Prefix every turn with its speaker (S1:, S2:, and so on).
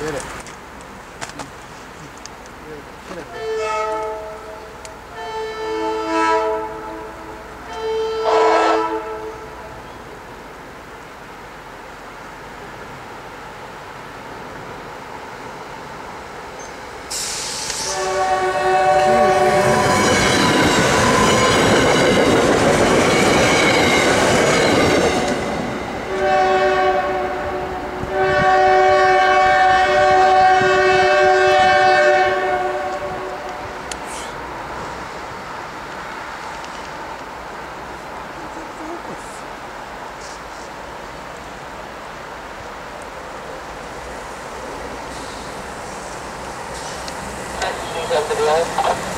S1: Get it. Get it.